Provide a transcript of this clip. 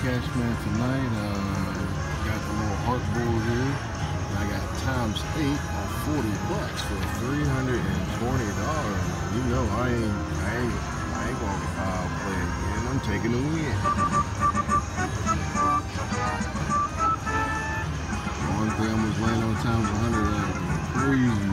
cash man tonight. Uh, got the little heart bull here. And I got times eight on 40 bucks for $320. You know I ain't I ain't I ain't gonna foul play again. I'm taking the win. One thing I was laying on times 100 crazy